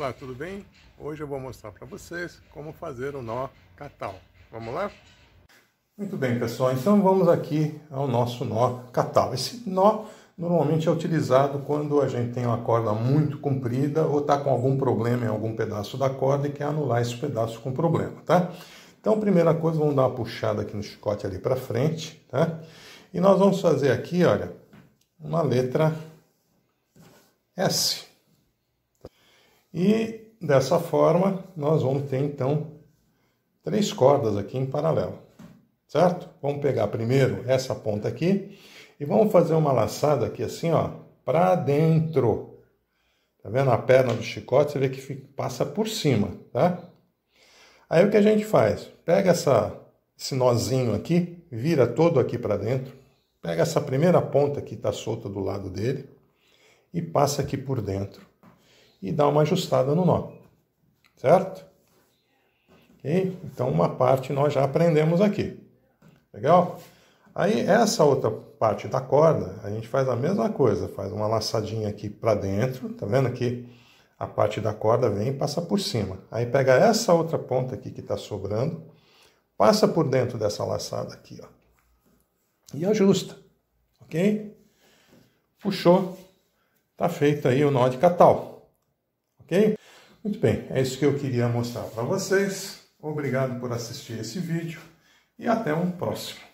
Olá, tudo bem? Hoje eu vou mostrar para vocês como fazer o nó catal. Vamos lá? Muito bem, pessoal. Então vamos aqui ao nosso nó catal. Esse nó normalmente é utilizado quando a gente tem uma corda muito comprida ou está com algum problema em algum pedaço da corda e quer anular esse pedaço com problema, tá? Então, primeira coisa, vamos dar uma puxada aqui no chicote ali para frente, tá? E nós vamos fazer aqui, olha, uma letra S. E dessa forma, nós vamos ter então três cordas aqui em paralelo, certo? Vamos pegar primeiro essa ponta aqui e vamos fazer uma laçada aqui assim, ó, para dentro. Tá vendo a perna do chicote? Você vê que passa por cima, tá? Aí o que a gente faz? Pega essa, esse nozinho aqui, vira todo aqui para dentro, pega essa primeira ponta que está solta do lado dele e passa aqui por dentro e dá uma ajustada no nó, certo? Ok? Então, uma parte nós já aprendemos aqui. Legal? Aí, essa outra parte da corda, a gente faz a mesma coisa, faz uma laçadinha aqui para dentro, tá vendo aqui? A parte da corda vem e passa por cima. Aí pega essa outra ponta aqui que está sobrando, passa por dentro dessa laçada aqui, ó. E ajusta, ok? Puxou, tá feito aí o nó de catal ok? Muito bem, é isso que eu queria mostrar para vocês. Obrigado por assistir esse vídeo e até um próximo.